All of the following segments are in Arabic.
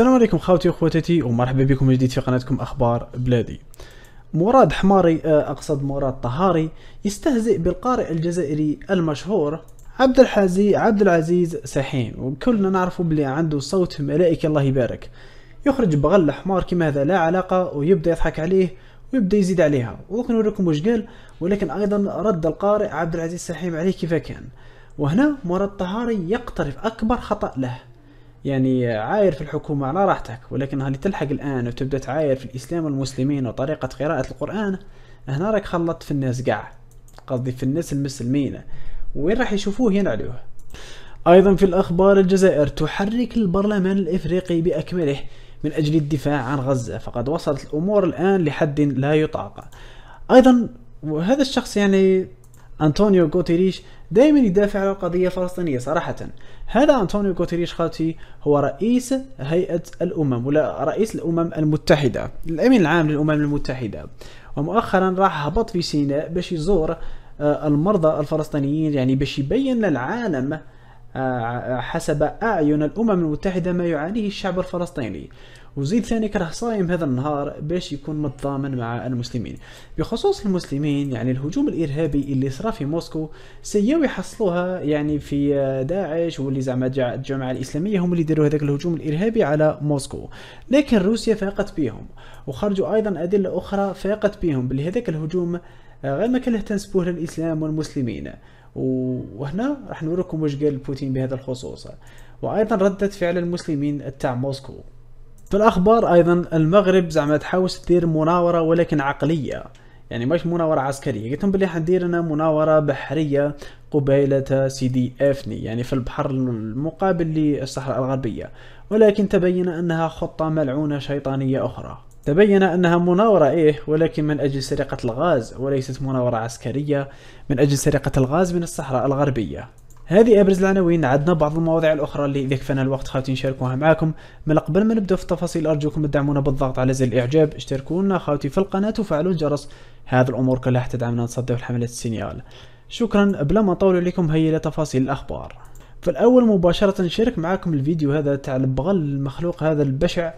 السلام عليكم خوتي واخواتي ومرحبا بكم من جديد في قناتكم أخبار بلادي. مراد حماري آه، أقصد مراد طهاري يستهزئ بالقارئ الجزائري المشهور عبد الحازي عبد العزيز سحيم. وكلنا نعرفه بلي عنده صوت ملائكي الله يبارك. يخرج بغل حمار كما هذا لا علاقة ويبدأ يضحك عليه ويبدأ يزيد عليها. ودوك نوريكم واش قال ولكن أيضا رد القارئ عبد العزيز سحيم عليه كيف كان. وهنا مراد طهاري يقترف أكبر خطأ له. يعني عاير في الحكومة على راحتك ولكن هل تلحق الآن وتبدأ تعاير في الإسلام والمسلمين وطريقة قراءة القرآن؟ هنا راك خلطت في الناس قاع قصدي في الناس المسلمين. وين راح يشوفوه ينعلوه؟ أيضا في الأخبار الجزائر تحرك البرلمان الإفريقي بأكمله من أجل الدفاع عن غزة فقد وصلت الأمور الآن لحد لا يطاق. أيضا وهذا الشخص يعني أنطونيو غوتيريش دائما يدافع عن القضية الفلسطينية صراحة. هذا أنطونيو غوتيريش خالتي هو رئيس هيئة الأمم ولا رئيس الأمم المتحدة الأمين العام للأمم المتحدة. ومؤخرا راح هبط في سيناء باش يزور آه، المرضى الفلسطينيين يعني باش يبين للعالم آه، حسب أعين الأمم المتحدة ما يعانيه الشعب الفلسطيني. وزيد ثاني كره صايم هذا النهار باش يكون متضامن مع المسلمين. بخصوص المسلمين يعني الهجوم الإرهابي اللي صرا في موسكو سياو يحصلوها يعني في داعش واللي زعما الجماعة الإسلامية هم اللي داروا هذاك الهجوم الإرهابي على موسكو. لكن روسيا فاقت بهم وخرجوا أيضا أدلة أخرى فاقت بهم بلي هذاك الهجوم غير ما كان تنسبوه للإسلام والمسلمين. وهنا راح نوريكم واش قال بوتين بهذا الخصوص. وأيضا ردة فعل المسلمين تاع موسكو. في الأخبار أيضا المغرب زعما تحاول تدير مناورة ولكن عقلية. يعني مش مناورة عسكرية. قلت لهم بلي حندير أنا مناورة بحرية قبيلة سيدي افني يعني في البحر المقابل للصحراء الغربية. ولكن تبين أنها خطة ملعونة شيطانية أخرى. تبين أنها مناورة إيه ولكن من أجل سرقة الغاز وليست مناورة عسكرية من أجل سرقة الغاز من الصحراء الغربية. هذه أبرز العناوين. عندنا بعض المواضيع الأخرى اللي إذا كفانا الوقت خاوتي نشاركوها معكم من قبل ما نبدأ في التفاصيل أرجوكم تدعمونا بالضغط على زر الإعجاب. اشتركوا لنا خاوتي في القناة وفعلوا الجرس. هذه الأمور كلها تدعمنا نصدر حملة السينيال شكرا بلا ما أطول عليكم هيا لتفاصيل الأخبار. في الأول مباشرة نشارك معاكم الفيديو هذا تاع البغل المخلوق هذا البشع.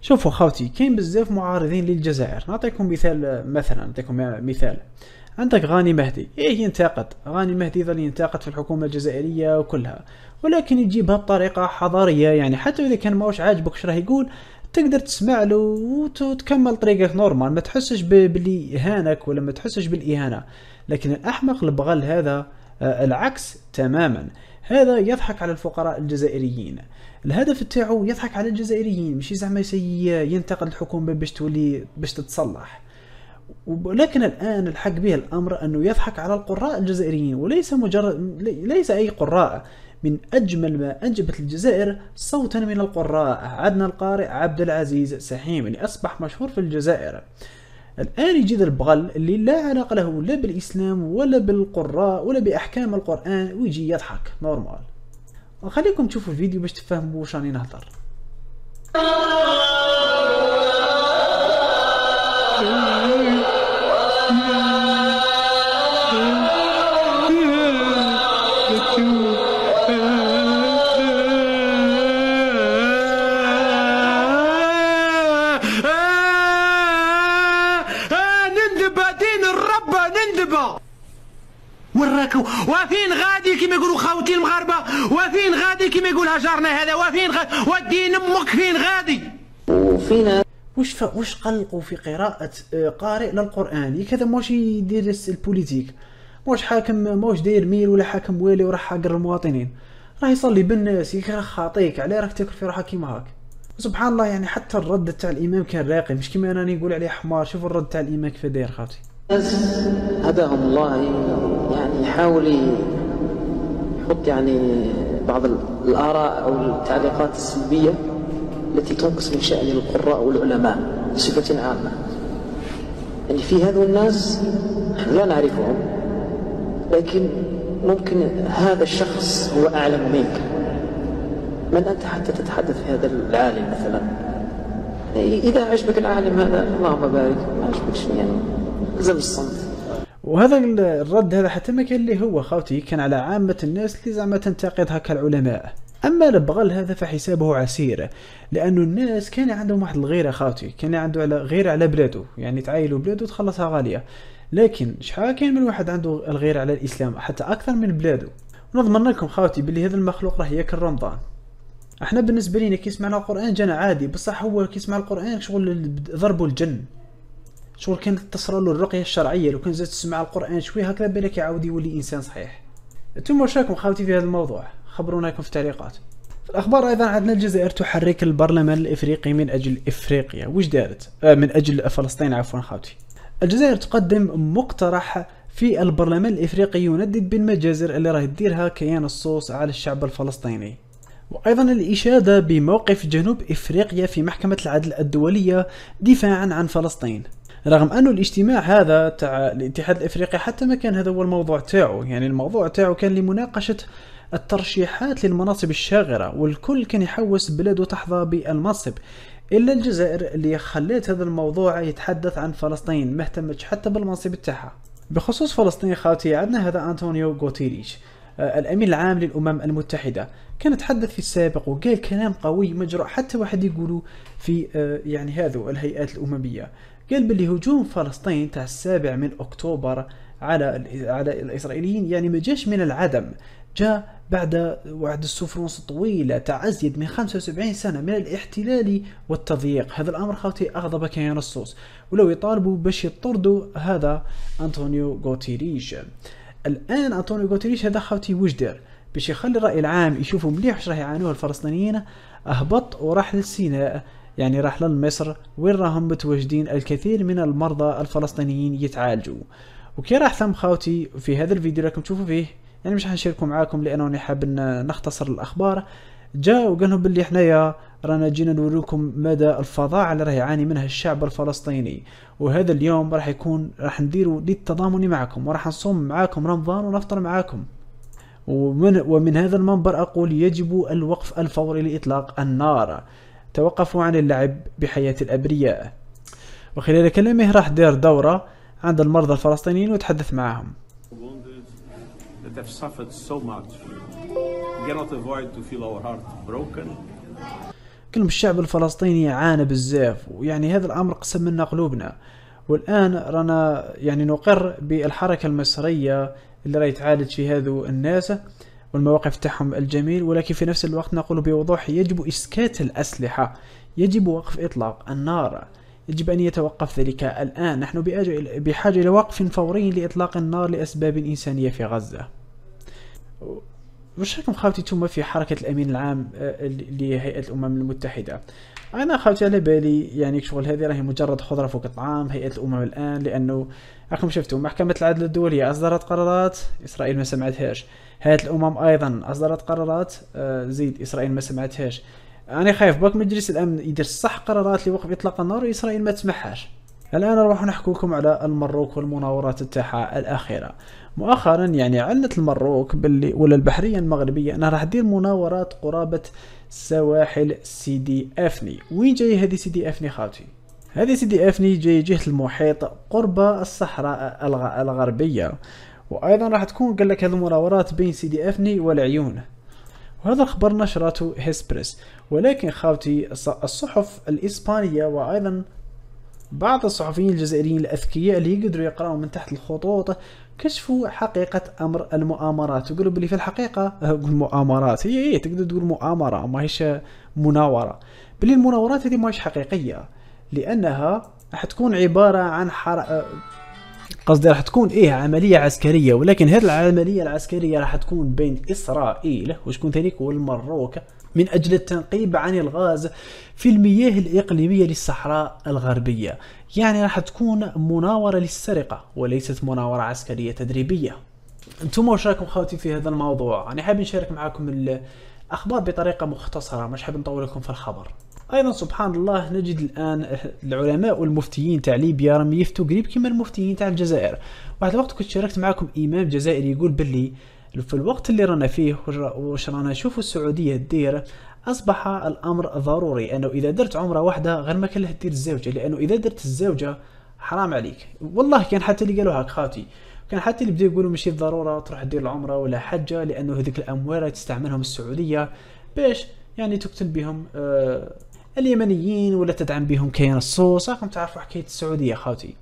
شوفوا خاوتي كاين بزاف معارضين للجزائر. نعطيكم مثال مثلا نعطيكم مثال. عندك غاني مهدي. إيه ينتقد. غاني مهدي يظل ينتقد في الحكومة الجزائرية وكلها ولكن يجيبها بطريقة حضارية يعني حتى إذا كان ماهوش عاجبك شراه يقول تقدر تسمع له وتكمل طريقك نورمال ما تحسش باللي إهانك ولا ما تحسش بالإهانة. لكن الأحمق البغل هذا آه، العكس تماما. هذا يضحك على الفقراء الجزائريين. الهدف تاعو يضحك على الجزائريين. مش زعما ينتقد الحكومة باش تولي باش تتصلح. ولكن الآن الحق به الأمر أنه يضحك على القراء الجزائريين وليس مجرد ليس أي قراء. من أجمل ما أنجبت الجزائر صوتا من القراء. عدنا القارئ عبد العزيز سحيم اللي أصبح مشهور في الجزائر. الآن يجي البغل اللي لا علاقة له لا بالإسلام ولا بالقراء ولا بأحكام القرآن ويجي يضحك. نورمال. وخليكم تشوفوا الفيديو باش تفهموا واش راني نهضر وراك وفين غادي كما يقولوا خاوتي المغاربة؟ وفين غادي كما يقولها جارنا هذا؟ وفين غادي ودين أمك فين غادي؟ وفينا. وش ف... وش قلقوا في قراءة آه، قارئ للقرآن؟ كذا ماش يدير ال politique. ماش حاكم ماش داير maire ولا حاكم والي وراح حاقر المواطنين. راه يصلي بالناس يكره خاطيك. عليه راك تاكل في روحك كيما هاك. سبحان الله يعني حتى الرد تاع الإمام كان راقي. مش كيما أنا نقول عليه حمار. شوف الرد تاع الإمام كيف داير خاطي. هداهم الله يعني يحاول يحط يعني بعض الآراء أو التعليقات السلبية التي تنقص من شأن القراء والعلماء بصفة عامة. يعني في هذول الناس لا نعرفهم لكن ممكن هذا الشخص هو أعلم منك. من أنت حتى تتحدث في هذا العالم مثلا؟ إذا عجبك العالم هذا اللهم بارك ما عجبكش يعني. زم الصمت وهذا الرد هذا حتى ما كان اللي هو خاوتي كان على عامة الناس اللي زعما تنتقد هكا العلماء أما البغل هذا فحسابه عسير لأنه الناس كان عندهم واحد الغيرة خاوتي كان عنده على غيره على بلاده يعني تعايلوا بلاده تخلصها غالية. لكن شحال كاين من واحد عنده الغيره على الإسلام؟ حتى أكثر من بلاده ونضمن لكم خاوتي باللي هذا المخلوق راه ياكل رمضان. إحنا بالنسبة لينا كي سمعنا القرآن جانا عادي بصح هو كي سمع القرآن شغل ضربوا الجن. شغل كانت تصرى له الرقية الشرعية لو كان زاد تسمع القرآن شوية هكذا بالك يعاود يولي إنسان صحيح. أنتم واش راكم خاوتي في هذا الموضوع؟ خبرونا لكم في التعليقات. في الأخبار أيضا عندنا الجزائر تحرك البرلمان الإفريقي من أجل إفريقيا. وش دارت؟ آه من أجل فلسطين عفوا خاوتي. الجزائر تقدم مقترح في البرلمان الإفريقي يندد بالمجازر اللي راه يديرها كيان الصوص على الشعب الفلسطيني. وأيضا الإشادة بموقف جنوب إفريقيا في محكمة العدل الدولية دفاعا عن فلسطين. رغم أنه الاجتماع هذا تاع الاتحاد الإفريقي حتى ما كان هذا هو الموضوع تاعو. يعني الموضوع تاعو كان لمناقشة الترشيحات للمناصب الشاغرة والكل كان يحوس بلاده تحظى بالمنصب إلا الجزائر اللي خلت هذا الموضوع يتحدث عن فلسطين ما اهتمتش حتى بالمنصب تاعها. بخصوص فلسطين خاوتي عندنا هذا أنطونيو غوتيريش آه، الأمين العام للأمم المتحدة كان تحدث في السابق وقال كلام قوي مجرؤ حتى واحد يقولوا في آه، يعني هذو الهيئات الأممية. قال باللي هجوم فلسطين تاع السابع من أكتوبر على على الإسرائيليين يعني ما جاش من العدم. جاء بعد وعد السفرونس طويلة تاع أزيد من 75 سنة من الاحتلال والتضييق. هذا الأمر خاوتي أغضب كيان الصوص ولو يطالبوا باش يطردوا هذا أنطونيو غوتيريش. الآن أنطونيو غوتيريش هذا خاوتي وش دار؟ باش يخلي الرأي العام يشوفوا مليح واش راح يعانوه الفلسطينيين أهبط وراح للسيناء. يعني راح لمصر وين راهم متواجدين الكثير من المرضى الفلسطينيين يتعالجوا. وكي راح ثم خاوتي في هذا الفيديو راكم تشوفوا فيه يعني مش حنشاركه معاكم لأنه حاب نختصر الأخبار. جاء وقال لهم باللي حنايا رانا جينا نوريكم مدى الفظاعة اللي راه يعاني منها الشعب الفلسطيني. وهذا اليوم راح يكون راح نديروا للتضامن معكم وراح نصوم معاكم رمضان ونفطر معاكم. ومن ومن هذا المنبر أقول يجب الوقف الفوري لإطلاق النار. توقفوا عن اللعب بحياة الأبرياء. وخلال كلامه راح دار دورة عند المرضى الفلسطينيين وتحدث معهم. كلهم الشعب الفلسطيني عانى بزاف ويعني هذا الأمر قسم منا قلوبنا. والآن رانا يعني نقر بالحركة المصرية اللي راهي تعالج في هذو الناس. والمواقف تاعهم الجميل ولكن في نفس الوقت نقول بوضوح يجب إسكات الأسلحة يجب وقف إطلاق النار يجب أن يتوقف ذلك الآن. نحن بحاجة إلى وقف فوري لإطلاق النار لأسباب إنسانية في غزة. واش راكم خاوتي نتوما في حركة الأمين العام آه، لهيئة الأمم المتحدة؟ أنا خاوتي على بالي يعني شغل هذه راهي مجرد خضرة فوق الطعام هيئة الأمم الآن لأنه راكم شفتوا محكمة العدل الدولية أصدرت قرارات إسرائيل ما سمعتهاش. هيئة الأمم أيضا أصدرت قرارات آه، زيد إسرائيل ما سمعتهاش. أنا خايف باك مجلس الأمن يدير صح قرارات لوقف إطلاق النار وإسرائيل ما تسمعهاش. الآن نروح نحكو لكم على المروك والمناورات تاعها الأخيرة. مؤخرا يعني أعلنت المروك باللي ولا البحرية المغربية إنها راح دير مناورات قرابة سواحل سيدي إفني. وين جاي هذه سيدي إفني خاوتي؟ هذه سيدي إفني جاي جهة المحيط قرب الصحراء الغربية. وأيضا راح تكون قال لك هذه المناورات بين سيدي إفني والعيون. وهذا الخبر نشرته هيسبريس ولكن خاوتي الصحف الإسبانية وأيضا بعض الصحفيين الجزائريين الأذكياء اللي يقدروا يقرأوا من تحت الخطوط كشفوا حقيقة أمر المؤامرات. وقالوا بلي في الحقيقة المؤامرات هي هي تقدر تقول مؤامرة ما هيش مناورة. بلي المناورات هذه ما هيش حقيقية لأنها راح تكون عبارة عن حر... قصدي راح تكون إيه عملية عسكرية ولكن هذه العملية العسكرية راح تكون بين إسرائيل وشكون ثانيك والمروك من أجل التنقيب عن الغاز في المياه الإقليمية للصحراء الغربية. يعني راح تكون مناورة للسرقة وليست مناورة عسكرية تدريبية. أنتم واش رأيكم خواتي في هذا الموضوع؟ أنا حابب نشارك معكم الأخبار بطريقة مختصرة مش حابب نطول لكم في الخبر. أيضا سبحان الله نجد الآن العلماء والمفتيين تاع ليبيا راهم يفتوا قريب كما المفتيين تاع الجزائر. واحد الوقت كنت شاركت معكم إمام جزائري يقول باللي في الوقت اللي رانا فيه واش رانا نشوفوا السعودية دير أصبح الأمر ضروري. أنه إذا درت عمرة واحدة غير ما كان دير الزوجة لأنه إذا درت الزوجة حرام عليك. والله كان حتى اللي قالوا هاك خاوتي كان حتى اللي بداو يقولوا ماشي ضروره تروح دير العمرة ولا حجة لأنه هذيك الأموال تستعملهم السعودية. باش يعني تقتل بهم آه اليمنيين ولا تدعم بهم كيان الصوص. راكم تعرفوا حكاية السعودية خاوتي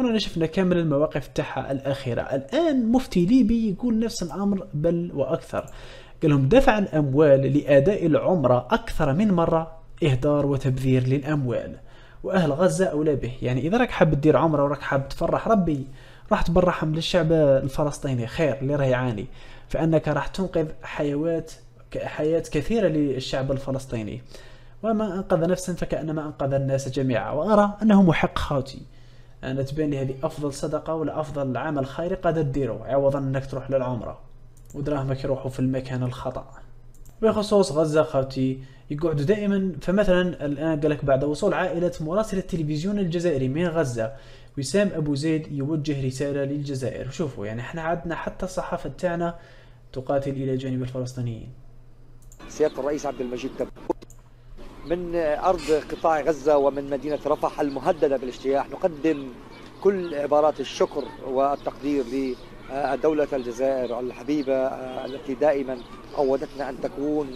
هنا شفنا كامل المواقف تاعها الأخيرة. الآن مفتي ليبي يقول نفس الأمر بل وأكثر. قال لهم دفع الأموال لأداء العمرة أكثر من مرة إهدار وتبذير للأموال. وأهل غزة أولى به. يعني إذا راك حاب تدير عمرة وراك حاب تفرح ربي راح تبرحهم للشعب الفلسطيني. خير اللي راه يعاني فأنك راح تنقذ حيوات حياة كثيرة للشعب الفلسطيني. وما أنقذ نفسا فكأنما أنقذ الناس جميعا. وأرى أنه محق خاوتي أنا تبين لي هذه أفضل صدقة ولا أفضل عمل خيري قادر تديره عوضا أنك تروح للعمرة. ودراهمك يروحوا في المكان الخطأ. بخصوص غزة خاوتي يقعدوا دائما. فمثلا الآن قال لك بعد وصول عائلة مراسل التلفزيون الجزائري من غزة وسام أبو زيد يوجه رسالة للجزائر. شوفوا يعني إحنا عندنا حتى الصحافة تاعنا تقاتل إلى جانب الفلسطينيين. سيادة الرئيس عبد المجيد تبون من أرض قطاع غزة ومن مدينة رفح المهددة بالاجتياح نقدم كل عبارات الشكر والتقدير لدولة الجزائر الحبيبة التي دائما عودتنا أن تكون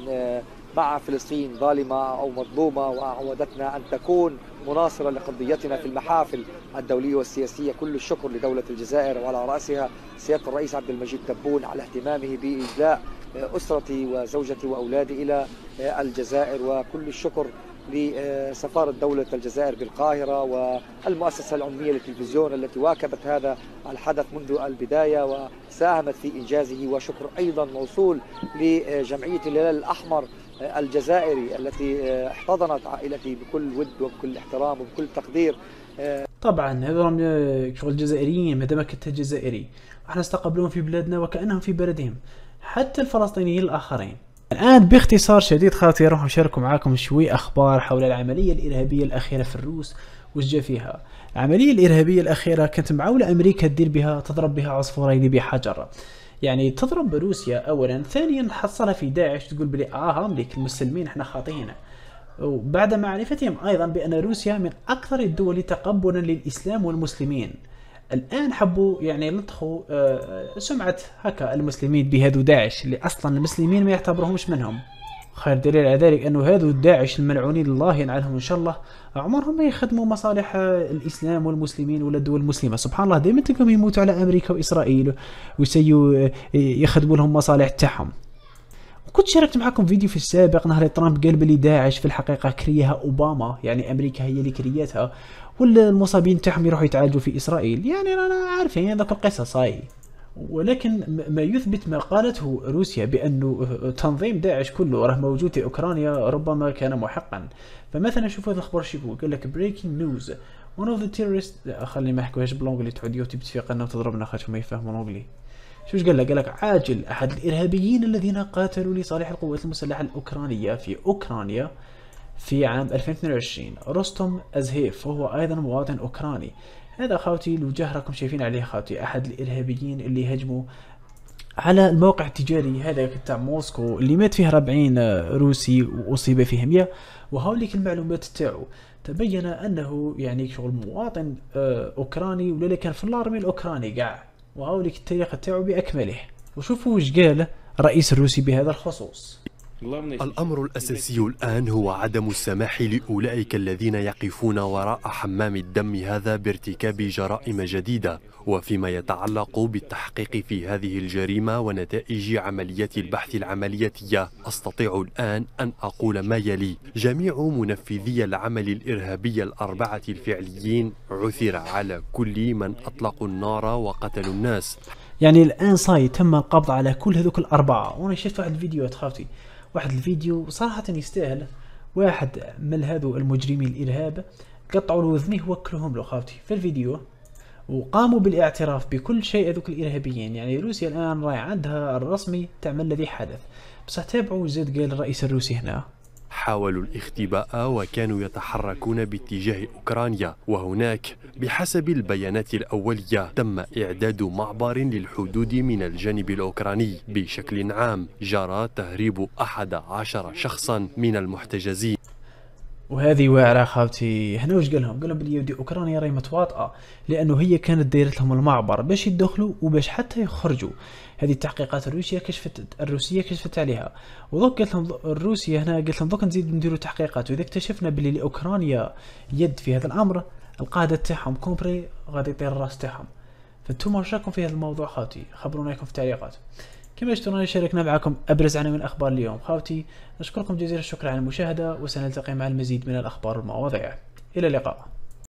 مع فلسطين ظالمة أو مظلومة وعودتنا أن تكون مناصرة لقضيتنا في المحافل الدولية والسياسية. كل الشكر لدولة الجزائر وعلى رأسها سيادة الرئيس عبد المجيد تبون على اهتمامه بإجلاء أسرتي وزوجتي وأولادي إلى الجزائر. وكل الشكر لسفارة دولة الجزائر بالقاهرة والمؤسسة العمومية للتلفزيون التي واكبت هذا الحدث منذ البداية وساهمت في إنجازه. وشكر أيضا موصول لجمعية الهلال الأحمر الجزائري التي احتضنت عائلتي بكل ود وبكل احترام وبكل تقدير. طبعا هذول شغل الجزائريين ما دام كنت جزائري. إحنا استقبلوهم في بلادنا وكأنهم في بلدهم حتى الفلسطينيين الآخرين. الآن باختصار شديد خاطري راح اشارك معاكم شوي أخبار حول العملية الإرهابية الأخيرة في الروس وش جا فيها. العملية الإرهابية الأخيرة كانت معولة أمريكا تدير بها تضرب بها عصفورين بحجر. يعني تضرب روسيا اولا ثانيا حصلها في داعش تقول بلي آه امريك المسلمين إحنا خاطئين. وبعد معرفتهم أيضا بأن روسيا من أكثر الدول تقبلا للإسلام والمسلمين. الآن حبوا يعني يلطخوا سمعة هكا المسلمين بهذو داعش اللي أصلا المسلمين ما يعتبرهمش منهم. خير دليل على ذلك أنه هذو داعش الملعونين الله ينعلهم إن شاء الله عمرهم ما يخدموا مصالح الإسلام والمسلمين ولا الدول المسلمة. سبحان الله دائما تلقاهم يموتوا على أمريكا وإسرائيل ويسيوا يخدموا لهم مصالح تاعهم. كنت شاركت معكم فيديو في السابق نهار ترامب قال بلي داعش في الحقيقة كريها أوباما يعني أمريكا هي اللي كريتها ولا المصابين تاعهم يروحوا يتعالجوا في إسرائيل. يعني رانا عارفين هذاك القصص هاي ولكن ما يثبت ما قالته روسيا بأنه تنظيم داعش كله راه موجود في أوكرانيا ربما كان محقا. فمثلا شوف هذا الخبر شو يقول. قال لك breaking news one of the terrorists خليني ما احكوهاش بالانجلي تعود يوتيوب تفيق وتضربنا خاطر ما يفهموا الانجلي شوش قال لك قال لك عاجل أحد الإرهابيين الذين قاتلوا لصالح القوات المسلحة الأوكرانية في أوكرانيا في عام 2022 رستم أزهيف وهو أيضا مواطن أوكراني. هذا خاوتي الوجه راكم شايفين عليه خاوتي أحد الإرهابيين اللي هجموا على الموقع التجاري هذا تاع موسكو اللي مات فيه 40 روسي وأصيب فيه 100 وهوليك المعلومات تاعو. تبين أنه يعني شغل مواطن أوكراني ولا كان في الأرمي الأوكراني كاع وهوليك التاريخ تاعو بأكمله. وشوفوا وش قال الرئيس الروسي بهذا الخصوص. الأمر الأساسي الآن هو عدم السماح لأولئك الذين يقفون وراء حمام الدم هذا بارتكاب جرائم جديدة وفيما يتعلق بالتحقيق في هذه الجريمة ونتائج عمليات البحث العملياتية. أستطيع الآن أن أقول ما يلي. جميع منفذي العمل الإرهابي الأربعة الفعليين عثر على كل من أطلقوا النار وقتلوا الناس. يعني الآن صاي تم القبض على كل هذوك الأربعة. وأنا شفت واحد الفيديو خافتي واحد الفيديو صراحة يستاهل. واحد من هذو المجرمين الإرهاب قطعوا له وذنيه وكلهم له خافتي في الفيديو وقاموا بالاعتراف بكل شيء هذوك الإرهابيين. يعني روسيا الآن راي عندها الرسمي تعمل الذي حدث. بصح تابعوا زاد قال الرئيس الروسي هنا. حاولوا الاختباء وكانوا يتحركون باتجاه أوكرانيا. وهناك بحسب البيانات الأولية تم إعداد معبر للحدود من الجانب الأوكراني بشكل عام. جرى تهريب أحد عشر شخصا من المحتجزين. وهذه واعرة خاوتي. هنا واش قال لهم؟ قال لهم بلي يودي أوكرانيا راهي متواطئة لأنه هي كانت دايرت لهم المعبر باش يدخلوا وباش حتى يخرجوا. هذه التحقيقات الروسية كشفت الروسية كشفت عليها. ودوك قالت لهم الروسيا هنا قالت لهم دوك نزيد نديروا تحقيقات. وإذا اكتشفنا بلي لأوكرانيا يد في هذا الأمر القاده تاعهم compris غادي يطير الراس تاعهم. فأنتم راكم في هذا الموضوع خاوتي؟ خبرونا رايكم في التعليقات. كما اشترنا شاركنا معكم أبرز عناوين أخبار اليوم. خاوتي نشكركم جزيل الشكر على المشاهدة وسنلتقي مع المزيد من الأخبار والمواضيع. إلى اللقاء.